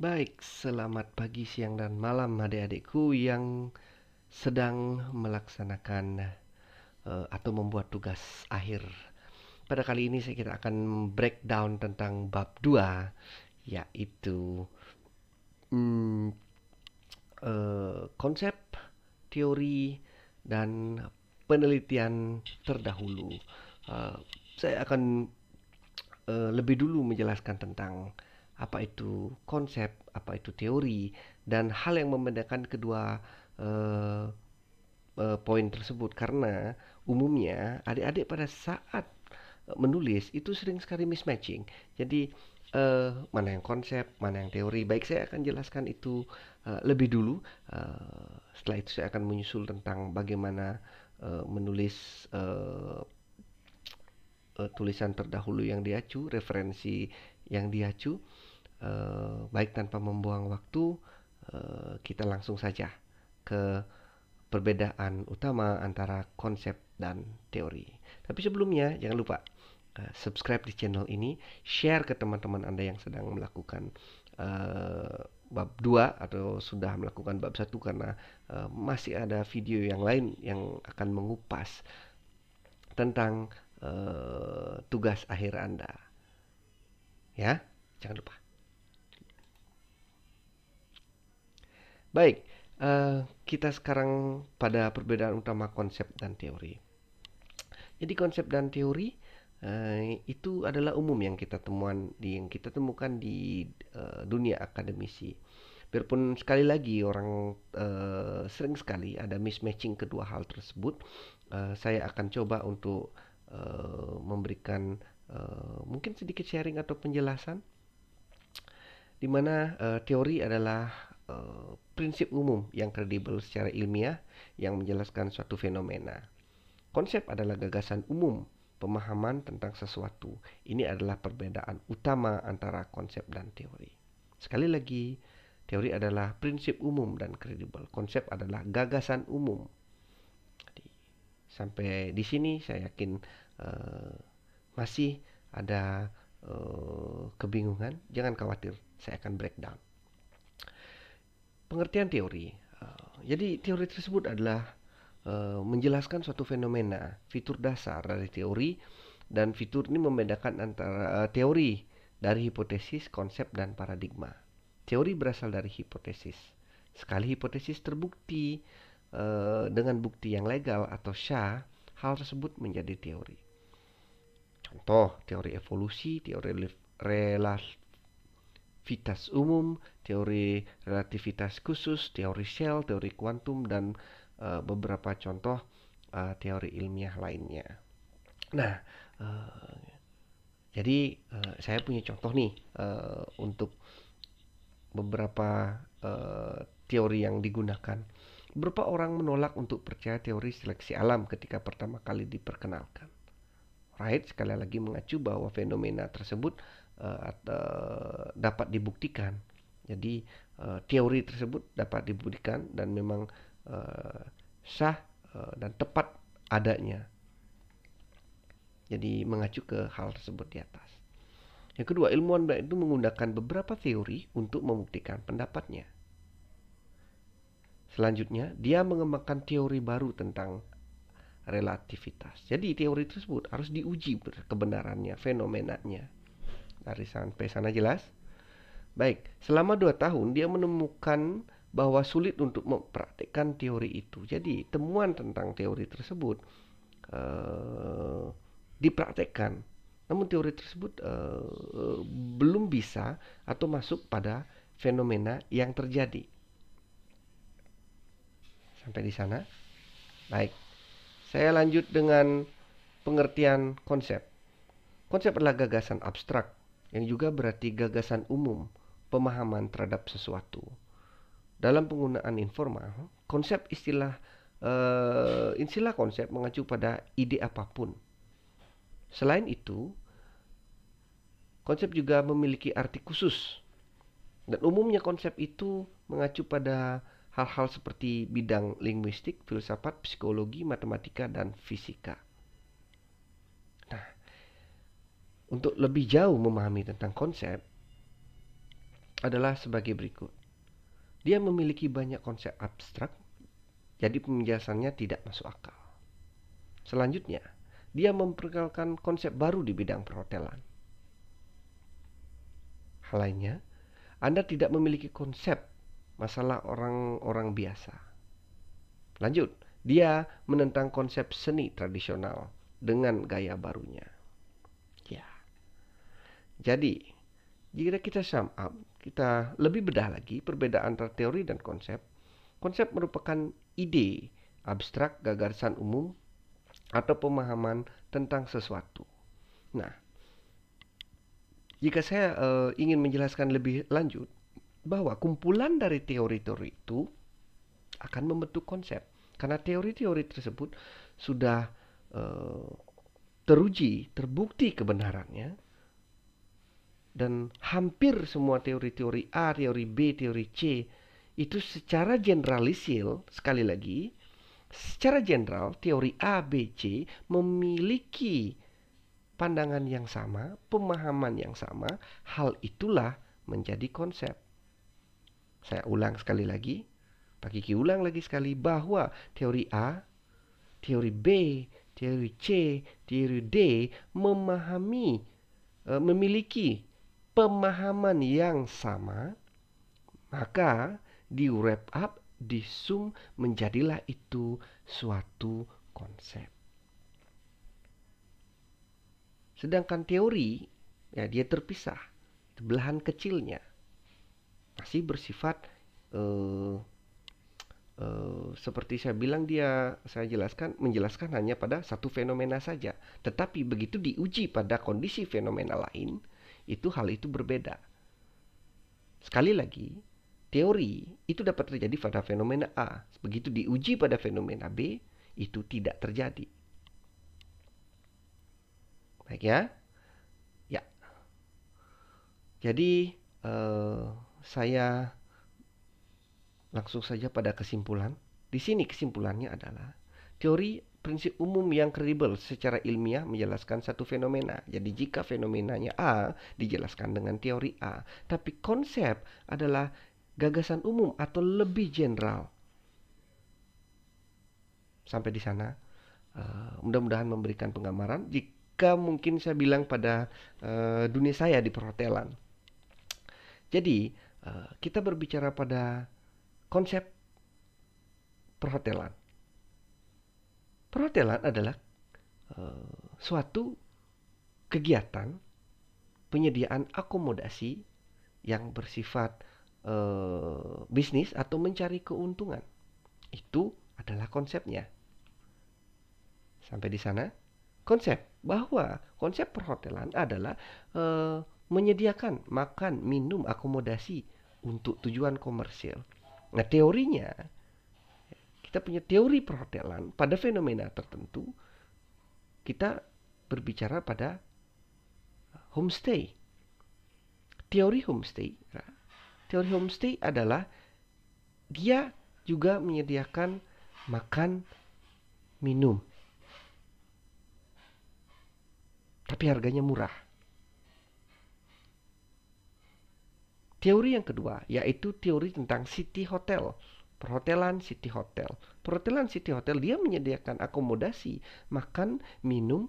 Baik, selamat pagi, siang, dan malam adik-adikku yang sedang melaksanakan uh, atau membuat tugas akhir. Pada kali ini saya kita akan breakdown tentang bab 2 yaitu hmm, uh, konsep, teori, dan penelitian terdahulu. Uh, saya akan uh, lebih dulu menjelaskan tentang apa itu konsep, apa itu teori, dan hal yang membedakan kedua uh, uh, poin tersebut karena umumnya adik-adik pada saat menulis itu sering sekali mismatching. Jadi uh, mana yang konsep, mana yang teori. Baik saya akan jelaskan itu uh, lebih dulu. Uh, setelah itu saya akan menyusul tentang bagaimana uh, menulis uh, uh, tulisan terdahulu yang diacu, referensi yang diacu uh, baik tanpa membuang waktu, uh, kita langsung saja ke perbedaan utama antara konsep dan teori. Tapi sebelumnya jangan lupa uh, subscribe di channel ini, share ke teman-teman Anda yang sedang melakukan uh, bab 2 atau sudah melakukan bab 1 karena uh, masih ada video yang lain yang akan mengupas tentang uh, tugas akhir Anda. Ya, jangan lupa. Baik, uh, kita sekarang pada perbedaan utama konsep dan teori. Jadi konsep dan teori uh, itu adalah umum yang kita temuan di yang kita temukan di uh, dunia akademisi. Biarpun sekali lagi orang uh, sering sekali ada mismatching kedua hal tersebut, uh, saya akan coba untuk uh, memberikan uh, mungkin sedikit sharing atau penjelasan di mana uh, teori adalah Eh, prinsip umum yang kredibel secara ilmiah yang menjelaskan suatu fenomena. Konsep adalah gagasan umum pemahaman tentang sesuatu. Ini adalah perbedaan utama antara konsep dan teori. Sekali lagi, teori adalah prinsip umum dan kredibel. Konsep adalah gagasan umum. Jadi, sampai di sini saya yakin uh, masih ada uh, kebingungan. Jangan khawatir, saya akan breakdown pengertian teori. Uh, jadi teori tersebut adalah uh, menjelaskan suatu fenomena, fitur dasar dari teori dan fitur ini membedakan antara uh, teori dari hipotesis, konsep dan paradigma. Teori berasal dari hipotesis. Sekali hipotesis terbukti uh, dengan bukti yang legal atau syah, hal tersebut menjadi teori. Contoh, teori evolusi, teori relasi relativitas umum, teori relativitas khusus, teori shell, teori kuantum, dan uh, beberapa contoh uh, teori ilmiah lainnya. Nah, uh, jadi uh, saya punya contoh nih uh, untuk beberapa uh, teori yang digunakan. Beberapa orang menolak untuk percaya teori seleksi alam ketika pertama kali diperkenalkan. Right, sekali lagi mengacu bahwa fenomena tersebut uh, dapat dibuktikan. Jadi uh, teori tersebut dapat dibuktikan dan memang sah dan tepat adanya. Jadi mengacu ke hal tersebut di atas. Yang kedua, ilmuwan itu menggunakan beberapa teori untuk membuktikan pendapatnya. Selanjutnya, dia mengembangkan teori baru tentang relativitas. Jadi teori tersebut harus diuji kebenarannya, fenomenanya. Dari sampai sana jelas? Baik, selama dua tahun dia menemukan bahwa sulit untuk mempraktekkan teori itu. Jadi temuan tentang teori tersebut uh, dipraktekkan, namun teori tersebut uh, belum bisa atau masuk pada fenomena yang terjadi. Sampai di sana, baik. Saya lanjut dengan pengertian konsep. Konsep adalah gagasan abstrak yang juga berarti gagasan umum pemahaman terhadap sesuatu. Dalam penggunaan informal, konsep istilah uh, istilah konsep mengacu pada ide apa pun. Selain itu, konsep juga memiliki arti khusus. Dan umumnya konsep itu mengacu pada hal-hal seperti bidang linguistik, filsafat, psikologi, matematika, dan fisika. Untuk lebih jauh memahami tentang konsep, adalah sebagai berikut. Dia memiliki banyak konsep abstrak, jadi penjelasannya tidak masuk akal. Selanjutnya, dia memperkenalkan konsep baru di bidang perhotelan. Hal lainnya, Anda tidak memiliki konsep masalah orang-orang biasa. Lanjut, dia menentang konsep seni tradisional dengan gaya barunya. Jadi, jika kita sum up, kita lebih bedah lagi perbedaan antara teori dan konsep. Konsep merupakan ide abstrak gagasan umum atau pemahaman tentang sesuatu. Nah, jika saya uh, ingin menjelaskan lebih lanjut bahwa kumpulan dari teori-teori itu akan membentuk konsep karena teori-teori tersebut sudah uh, teruji, terbukti kebenarannya dan hampir semua teori-teori A, teori B, teori C itu secara generalisir sekali lagi secara general teori A, B, C memiliki pandangan yang sama, pemahaman yang sama, hal itulah menjadi konsep. Saya ulang sekali lagi, Pak Kiki ulang lagi sekali bahwa teori A, teori B, teori C, teori D memahami, e, memiliki pemahaman yang sama, maka di wrap up, di sum menjadilah itu suatu konsep. Sedangkan teori, ya dia terpisah, belahan kecilnya masih bersifat uh, uh, seperti saya bilang dia saya jelaskan menjelaskan hanya pada satu fenomena saja. Tetapi begitu diuji pada kondisi fenomena lain, itu hal itu berbeda. Sekali lagi, teori itu dapat terjadi pada fenomena A. Begitu diuji pada fenomena B, itu tidak terjadi. Baik ya. Ya. Jadi uh, saya langsung saja pada kesimpulan. Di sini kesimpulannya adalah teori prinsip umum yang kredibel secara ilmiah menjelaskan satu fenomena. Jadi jika fenomenanya A dijelaskan dengan teori A, tapi konsep adalah gagasan umum atau lebih general. Sampai di sana, uh, mudah-mudahan memberikan penggambaran. Jika mungkin saya bilang pada uh, dunia saya di perhotelan. Jadi uh, kita berbicara pada konsep perhotelan Perhotelan adalah uh, suatu kegiatan penyediaan akomodasi yang bersifat uh, bisnis atau mencari keuntungan. Itu adalah konsepnya. Sampai di sana, konsep bahwa konsep perhotelan adalah uh, menyediakan makan, minum, akomodasi untuk tujuan komersil. Nah, teorinya kita punya teori perhotelan pada fenomena tertentu, kita berbicara pada homestay. Teori homestay, ya. teori homestay adalah dia juga menyediakan makan, minum, tapi harganya murah. Teori yang kedua yaitu teori tentang city hotel perhotelan City Hotel. Perhotelan City Hotel dia menyediakan akomodasi, makan, minum,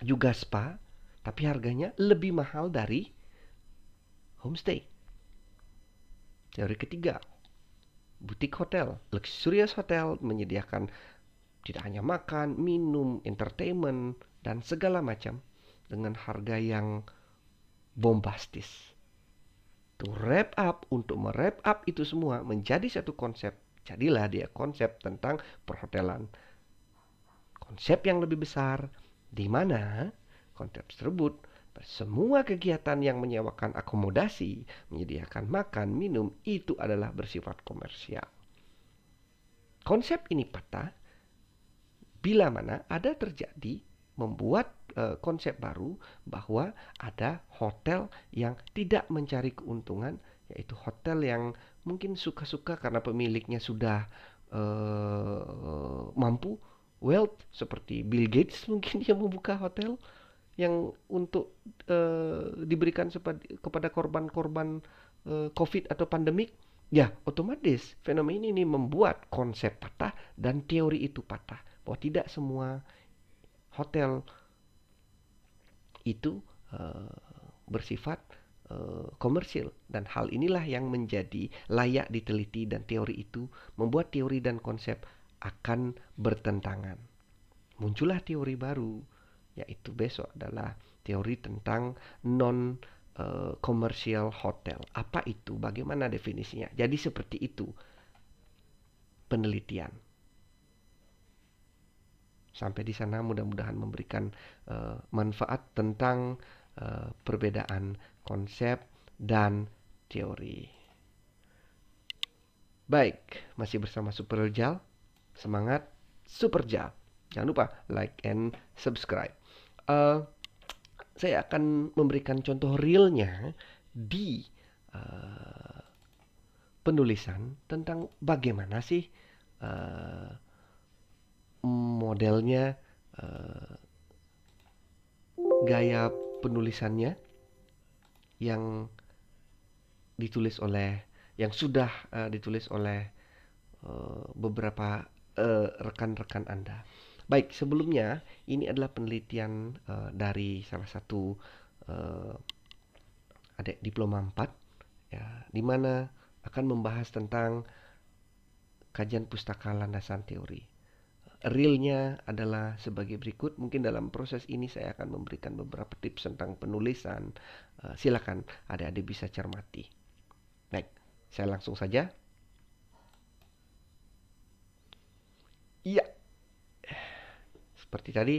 juga spa, tapi harganya lebih mahal dari homestay. Teori ketiga, butik hotel, luxurious hotel menyediakan tidak hanya makan, minum, entertainment, dan segala macam dengan harga yang bombastis to wrap up. Untuk merap up itu semua menjadi satu konsep. Jadilah dia konsep tentang perhotelan. Konsep yang lebih besar. Di mana konsep tersebut? Semua kegiatan yang menyewakan akomodasi menyediakan makan minum itu adalah bersifat komersial. Konsep ini patah bila mana ada terjadi membuat uh, konsep baru bahwa ada hotel yang tidak mencari keuntungan yaitu hotel yang mungkin suka-suka karena pemiliknya sudah uh, mampu wealth seperti Bill Gates mungkin yang membuka hotel yang untuk uh, diberikan kepada korban-korban uh, COVID atau pandemik, ya otomatis fenomena ini membuat konsep patah dan teori itu patah. Bahwa tidak semua hotel itu uh, bersifat uh, komersil dan hal inilah yang menjadi layak diteliti dan teori itu membuat teori dan konsep akan bertentangan. Muncullah teori baru yaitu besok adalah teori tentang non uh, commercial hotel. Apa itu? Bagaimana definisinya? Jadi seperti itu penelitian. Sampai di sana mudah-mudahan memberikan uh, manfaat tentang uh, perbedaan konsep dan teori. Baik, masih bersama Superjal. Semangat Superjal. Jangan lupa like and subscribe. Uh, saya akan memberikan contoh realnya di uh, penulisan tentang bagaimana sih uh, modelnya uh, gaya penulisannya yang ditulis oleh yang sudah uh, ditulis oleh uh, beberapa rekan-rekan uh, Anda. Baik, sebelumnya ini adalah penelitian uh, dari salah satu uh, adik diploma 4 ya, di mana akan membahas tentang kajian pustaka landasan teori. Realnya adalah sebagai berikut. Mungkin dalam proses ini saya akan memberikan beberapa tips tentang penulisan. Uh, silakan adik-adik bisa cermati. Baik, saya langsung saja. Iya, seperti tadi,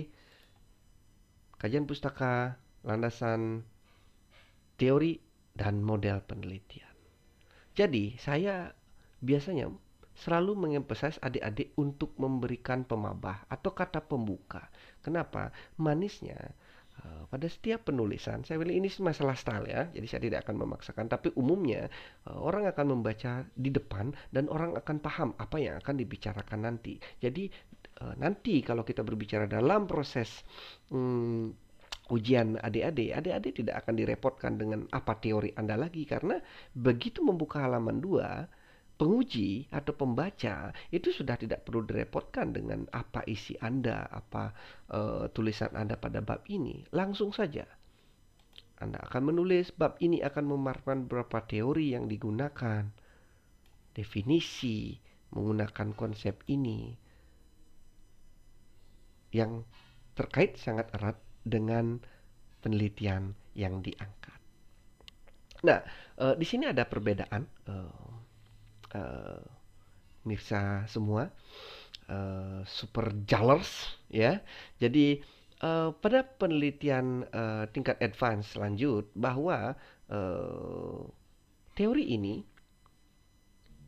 kajian pustaka, landasan teori, dan model penelitian. Jadi, saya biasanya selalu mengemphasize adik-adik untuk memberikan pemabah atau kata pembuka. Kenapa? Manisnya uh, pada setiap penulisan, saya bilang ini masalah style ya, jadi saya tidak akan memaksakan. Tapi umumnya uh, orang akan membaca di depan dan orang akan paham apa yang akan dibicarakan nanti. Jadi uh, nanti kalau kita berbicara dalam proses um, ujian adik-adik, adik-adik tidak akan direpotkan dengan apa teori Anda lagi karena begitu membuka halaman 2, penguji atau pembaca itu sudah tidak perlu direpotkan dengan apa isi Anda, apa uh, tulisan Anda pada bab ini. Langsung saja Anda akan menulis bab ini akan memaparkan beberapa teori yang digunakan, definisi menggunakan konsep ini, yang terkait sangat erat dengan penelitian yang diangkat. Nah, uh, di sini ada perbedaan, uh, uh, semua, uh, super jalers, ya. Jadi uh, pada penelitian uh, tingkat advance lanjut bahwa uh, teori ini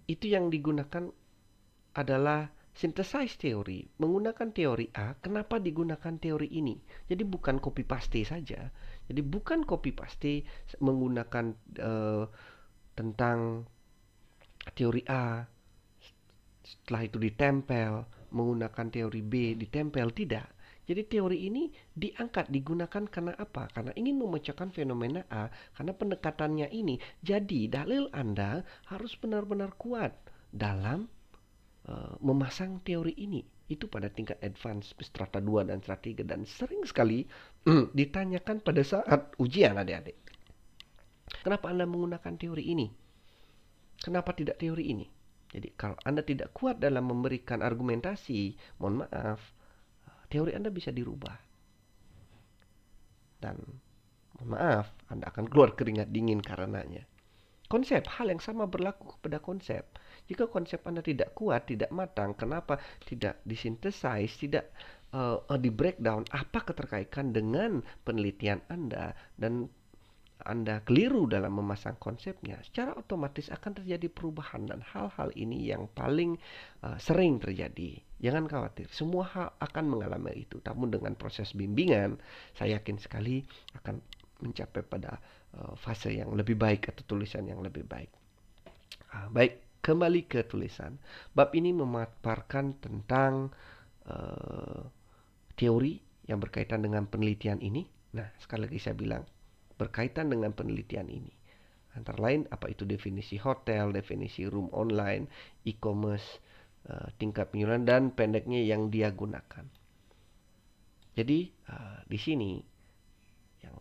itu yang digunakan adalah synthesize teori menggunakan teori A, kenapa digunakan teori ini? Jadi bukan copy paste saja. Jadi bukan copy paste menggunakan uh, tentang teori A setelah itu ditempel menggunakan teori B ditempel tidak. Jadi teori ini diangkat digunakan karena apa? Karena ingin memecahkan fenomena A, karena pendekatannya ini. Jadi dalil Anda harus benar-benar kuat dalam uh, memasang teori ini itu pada tingkat advance strata 2 dan strata 3 dan sering sekali ditanyakan pada saat ujian adik-adik. Kenapa Anda menggunakan teori ini? Kenapa tidak teori ini? Jadi kalau Anda tidak kuat dalam memberikan argumentasi, mohon maaf, teori Anda bisa dirubah. Dan mohon maaf, Anda akan keluar keringat dingin karenanya. Konsep hal yang sama berlaku kepada konsep. Jika konsep Anda tidak kuat, tidak matang, kenapa tidak disintesize, tidak uh, di breakdown apa keterkaitan dengan penelitian Anda dan anda keliru dalam memasang konsepnya, secara otomatis akan terjadi perubahan dan hal-hal ini yang paling uh, sering terjadi. Jangan khawatir, semua hal akan mengalami itu. Namun dengan proses bimbingan, saya yakin sekali akan mencapai pada uh, fase yang lebih baik atau tulisan yang lebih baik. Uh, baik, kembali ke tulisan. Bab ini memaparkan tentang uh, teori yang berkaitan dengan penelitian ini. Nah, sekali lagi saya bilang berkaitan dengan penelitian ini. Antara lain apa itu definisi hotel, definisi room online, e-commerce, uh, tingkat penjualan dan pendeknya yang dia gunakan. Jadi uh, di sini yang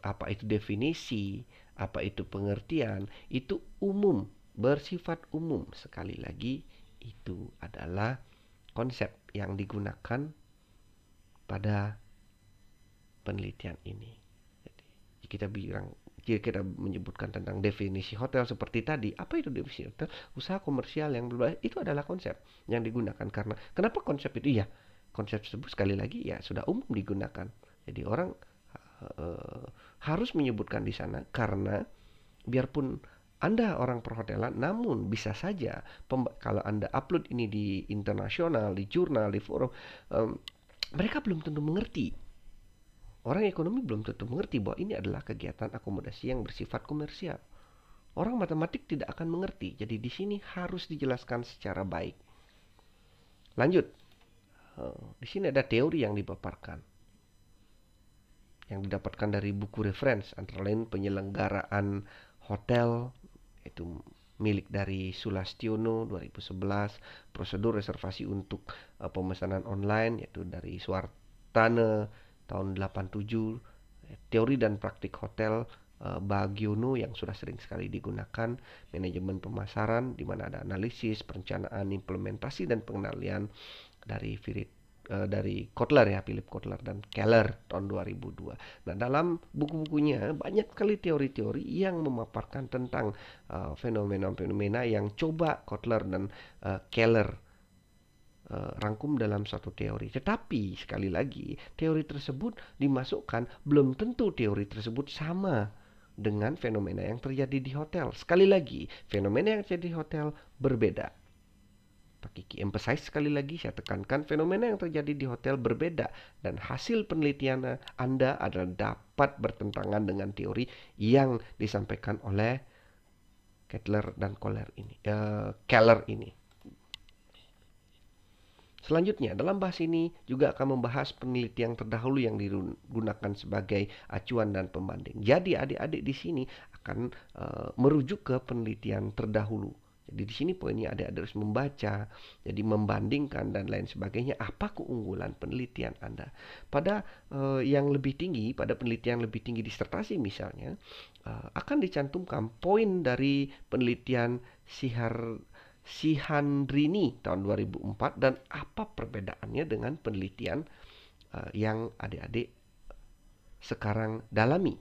apa itu definisi, apa itu pengertian, itu umum, bersifat umum. Sekali lagi itu adalah konsep yang digunakan pada penelitian ini. Kita bilang kita menyebutkan tentang definisi hotel seperti tadi, apa itu definisi hotel? Usaha komersial yang berbahaya itu adalah konsep yang digunakan karena kenapa konsep itu iya konsep tersebut sekali lagi ya sudah umum digunakan. Jadi orang uh, harus menyebutkan di sana karena biarpun anda orang perhotelan, namun bisa saja kalau Anda upload ini di internasional, di jurnal, di forum, um, mereka belum tentu mengerti Orang ekonomi belum tentu mengerti bahwa ini adalah kegiatan akomodasi yang bersifat komersial. Orang matematik tidak akan mengerti, jadi di sini harus dijelaskan secara baik. Lanjut, eh, di sini ada teori yang dipaparkan, yang didapatkan dari buku reference, antara lain penyelenggaraan hotel, itu milik dari Sulastiono 2011, prosedur reservasi untuk uh, pemesanan online, yaitu dari Suartane tahun 87 teori dan praktik hotel uh, Bagiono yang sudah sering sekali digunakan manajemen pemasaran di mana ada analisis, perencanaan, implementasi dan pengendalian dari Philip uh, dari Kotler ya Philip Kotler dan Keller tahun 2002. Nah dalam buku-bukunya banyak sekali teori-teori yang memaparkan tentang fenomena-fenomena uh, yang coba Kotler dan uh, Keller rangkum dalam satu teori. Tetapi sekali lagi, teori tersebut dimasukkan belum tentu teori tersebut sama dengan fenomena yang terjadi di hotel. Sekali lagi, fenomena yang terjadi di hotel berbeda. Pak Kiki emphasize sekali lagi saya tekankan fenomena yang terjadi di hotel berbeda dan hasil penelitian Anda adalah dapat bertentangan dengan teori yang disampaikan oleh Kettler dan Keller ini, uh, Keller ini. Selanjutnya, dalam bahas ini juga akan membahas penelitian terdahulu yang digunakan sebagai acuan dan pembanding. Jadi adik-adik di sini akan uh, merujuk ke penelitian terdahulu. Jadi di sini poinnya adik-adik harus membaca, jadi membandingkan dan lain sebagainya. Apa keunggulan penelitian Anda? Pada uh, yang lebih tinggi, pada penelitian lebih tinggi disertasi misalnya, uh, akan dicantumkan poin dari penelitian sihar Sihandrini tahun 2004 dan apa perbedaannya dengan penelitian uh, yang adik-adik sekarang dalami.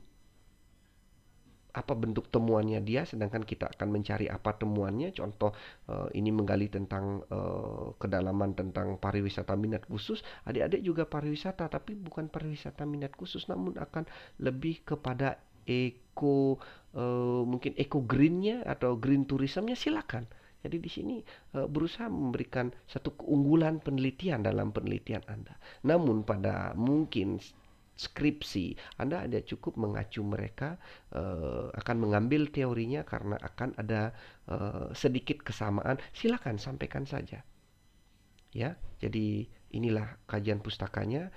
Apa bentuk temuannya dia sedangkan kita akan mencari apa temuannya. Contoh uh, ini menggali tentang uh, kedalaman tentang pariwisata minat khusus. Adik-adik juga pariwisata tapi bukan pariwisata minat khusus namun akan lebih kepada eco uh, mungkin eco greennya atau green tourismnya silakan jadi di sini e, berusaha memberikan satu keunggulan penelitian dalam penelitian Anda. Namun pada mungkin skripsi Anda ada cukup mengacu mereka e, akan mengambil teorinya karena akan ada e, sedikit kesamaan. Silakan sampaikan saja. Ya, jadi inilah kajian pustakanya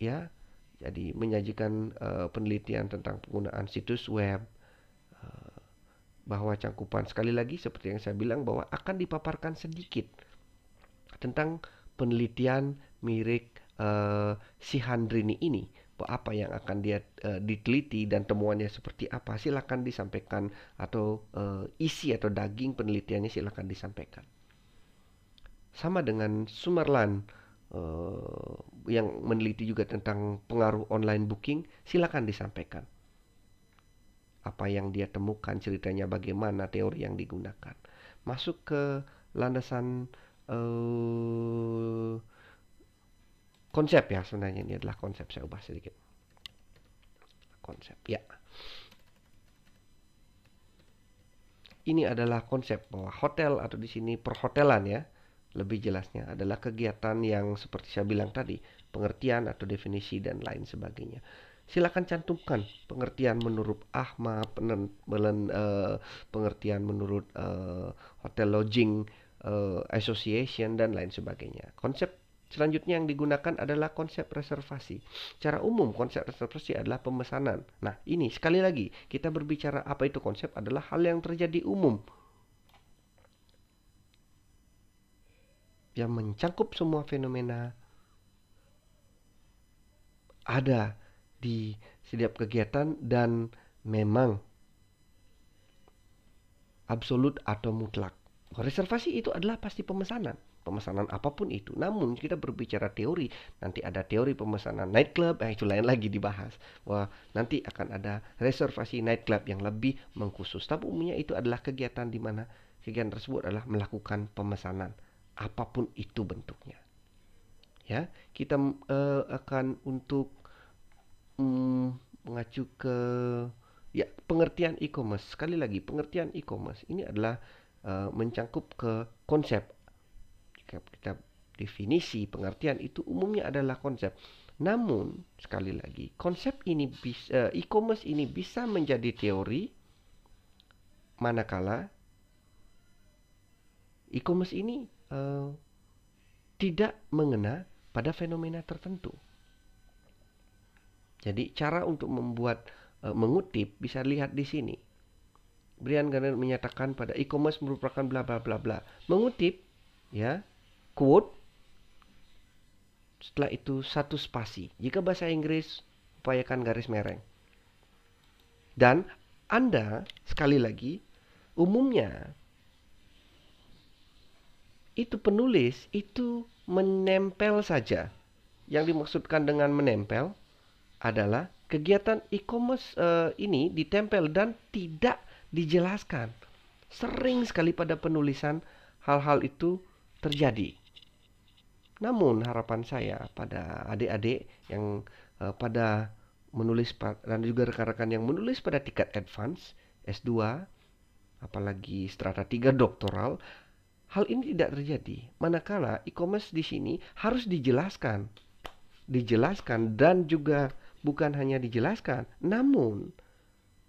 ya. Jadi menyajikan uh, penelitian tentang penggunaan situs web, bahwa cangkupan sekali lagi seperti yang saya bilang bahwa akan dipaparkan sedikit tentang penelitian mirip uh, si Handrini ini. Apa yang akan dia uh, diteliti dan temuannya seperti apa silakan disampaikan. Atau uh, isi atau daging penelitiannya silakan disampaikan. Sama dengan Sumerlan uh, yang meneliti juga tentang pengaruh online booking silakan disampaikan apa yang dia temukan, ceritanya bagaimana, teori yang digunakan. Masuk ke landasan uh, konsep ya sebenarnya ini adalah konsep saya ubah sedikit. Konsep ya. Ini adalah konsep bahwa hotel atau di sini perhotelan ya lebih jelasnya adalah kegiatan yang seperti saya bilang tadi, pengertian atau definisi dan lain sebagainya silakan cantumkan pengertian menurut Ahmad, penen, melen, uh, pengertian menurut uh, Hotel Lodging uh, Association dan lain sebagainya. Konsep Selanjutnya yang digunakan adalah konsep reservasi. Cara umum konsep reservasi adalah pemesanan. Nah, ini sekali lagi kita berbicara apa itu konsep adalah hal yang terjadi umum. Yang mencakup semua fenomena ada di setiap kegiatan dan memang absolut atau mutlak. Reservasi itu adalah pasti pemesanan pemesanan apa pun itu. Namun kita berbicara teori, nanti ada teori pemesanan nightclub, eh, itu lain lagi dibahas. Wah, nanti akan ada reservasi nightclub yang lebih mengkhusus. Tapi umumnya itu adalah kegiatan di mana kegiatan tersebut adalah melakukan pemesanan apa pun itu bentuknya. Ya, kita uh, akan untuk um, mengacu ke ya pengertian e-commerce. Sekali lagi, pengertian e-commerce ini adalah uh, mencangkup ke konsep kita definisi pengertian itu umumnya adalah konsep. Namun sekali lagi konsep ini bisa eh, e-commerce ini bisa menjadi teori manakala e-commerce ini uh, tidak mengena pada fenomena tertentu. Jadi cara untuk membuat uh, mengutip bisa lihat di sini. Brian Garner menyatakan pada e-commerce merupakan bla bla bla bla. Mengutip ya quote setelah itu satu spasi. Jika bahasa Inggris, upayakan garis mereng. Dan Anda, sekali lagi, umumnya itu penulis itu menempel saja. Yang dimaksudkan dengan menempel adalah kegiatan e-commerce uh, ini ditempel dan tidak dijelaskan. Sering sekali pada penulisan hal-hal itu terjadi. Namun harapan saya pada adik-adik yang uh, pada menulis dan juga rekan-rekan yang menulis pada tingkat advance S2 apalagi strata 3 doktoral hal ini tidak terjadi manakala e-commerce di sini harus dijelaskan dijelaskan dan juga bukan hanya dijelaskan namun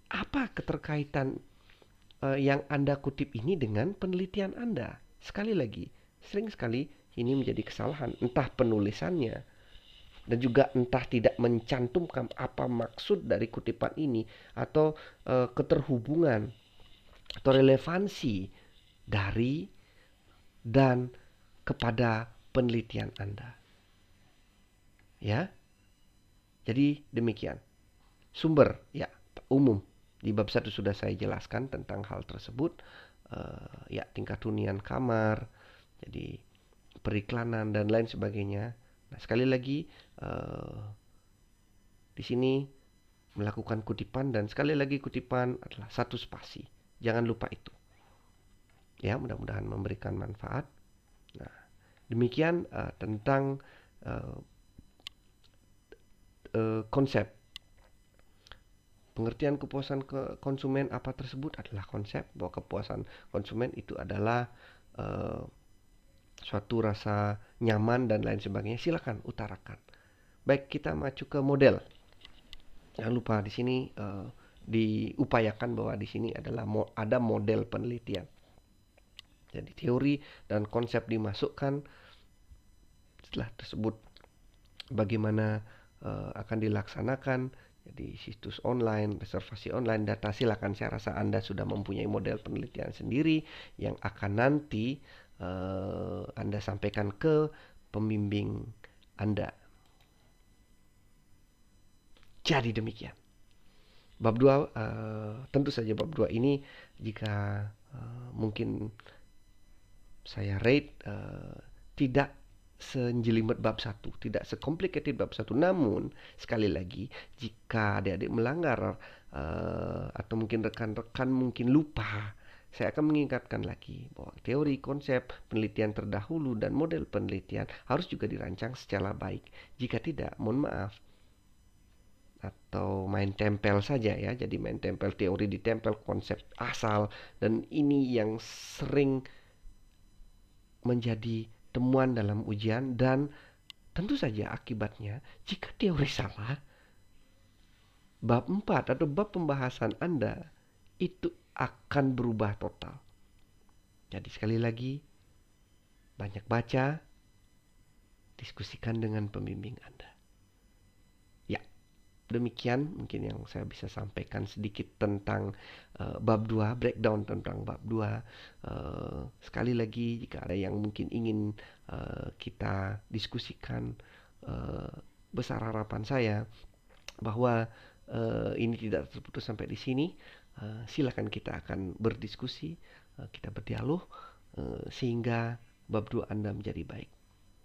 apa keterkaitan uh, yang Anda kutip ini dengan penelitian Anda sekali lagi sering sekali ini menjadi kesalahan entah penulisannya dan juga entah tidak mencantumkan apa maksud dari kutipan ini atau e, keterhubungan atau relevansi dari dan kepada penelitian Anda. Ya. Jadi demikian. Sumber ya umum di bab satu sudah saya jelaskan tentang hal tersebut. Uh, ya tingkat hunian kamar. Jadi periklanan dan lain sebagainya. Nah, sekali lagi uh, di sini melakukan kutipan dan sekali lagi kutipan adalah satu spasi. Jangan lupa itu. Ya, mudah-mudahan memberikan manfaat. Nah, demikian uh, tentang uh, uh, konsep pengertian kepuasan ke konsumen apa tersebut adalah konsep bahwa kepuasan konsumen itu adalah uh, suatu rasa nyaman dan lain sebagainya, silakan utarakan. Baik, kita maju ke model. Jangan lupa di sini uh, diupayakan bahwa di sini adalah mo ada model penelitian. Jadi teori dan konsep dimasukkan setelah tersebut bagaimana uh, akan dilaksanakan jadi situs online, reservasi online, data silakan saya rasa Anda sudah mempunyai model penelitian sendiri yang akan nanti uh, Anda sampaikan ke pembimbing Anda. Jadi demikian. Bab 2 uh, eh, tentu saja bab 2 ini jika uh, mungkin saya rate uh, tidak senjelimet bab 1, tidak sekomplikated bab 1. Namun sekali lagi jika adik-adik melanggar uh, atau mungkin rekan-rekan mungkin lupa saya akan mengingatkan lagi bahwa teori, konsep, penelitian terdahulu, dan model penelitian harus juga dirancang secara baik. Jika tidak, mohon maaf, atau main tempel saja ya, jadi main tempel teori ditempel konsep asal, dan ini yang sering menjadi temuan dalam ujian dan tentu saja akibatnya jika teori salah bab 4 atau bab pembahasan Anda itu akan berubah total. Jadi sekali lagi, banyak baca, diskusikan dengan pembimbing Anda. Demikian mungkin yang saya bisa sampaikan sedikit tentang uh, bab 2, breakdown tentang bab 2. Uh, eh, sekali lagi jika ada yang mungkin ingin uh, kita diskusikan uh, besar harapan saya bahwa uh, ini tidak terputus sampai di sini. Uh, silakan kita akan berdiskusi, uh, kita berdialog uh, sehingga bab 2 Anda menjadi baik.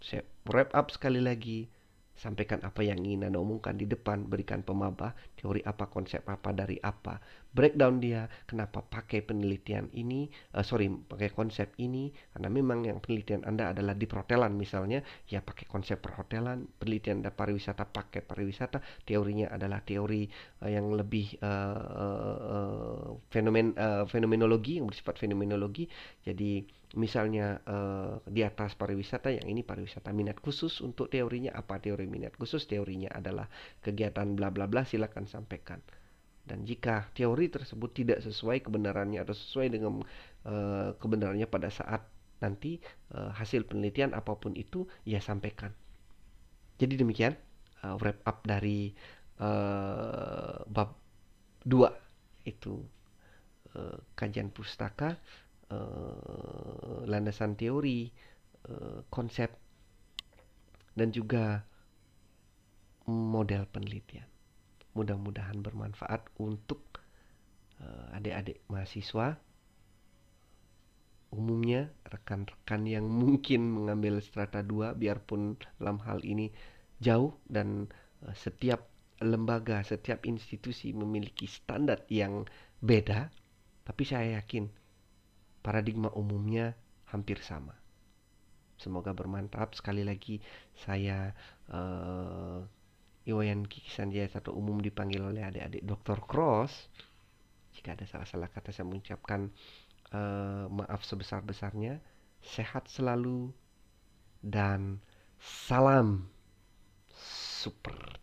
Saya wrap up sekali lagi sampaikan apa yang ingin Anda omongkan di depan, berikan pemabah, teori apa, konsep apa, dari apa, breakdown dia, kenapa pakai penelitian ini, uh, sorry, pakai konsep ini, karena memang yang penelitian Anda adalah di perhotelan misalnya, ya pakai konsep perhotelan, penelitian Anda pariwisata pakai pariwisata, teorinya adalah teori uh, yang lebih uh, uh, fenomen uh, fenomenologi, yang bersifat fenomenologi, jadi misalnya uh, di atas pariwisata yang ini pariwisata minat khusus untuk teorinya apa? Teori minat khusus teorinya adalah kegiatan bla bla bla silakan sampaikan. Dan jika teori tersebut tidak sesuai kebenarannya atau sesuai dengan uh, kebenarannya pada saat nanti uh, hasil penelitian apa pun itu ya sampaikan. Jadi demikian uh, wrap up dari uh, bab 2 itu uh, kajian pustaka uh, landasan teori, uh, konsep, dan juga model penelitian. Mudah-mudahan bermanfaat untuk uh, adik-adik mahasiswa, umumnya rekan-rekan yang mungkin mengambil strata 2 biarpun dalam hal ini jauh dan uh, setiap lembaga, setiap institusi memiliki standar yang beda, tapi saya yakin paradigma umumnya hampir sama. Semoga bermanfaat. Sekali lagi saya uh, Iwayan Kikisan Jaya satu umum dipanggil oleh adik-adik Dr. Cross. Jika ada salah-salah kata saya mengucapkan uh, maaf sebesar-besarnya. Sehat selalu dan salam super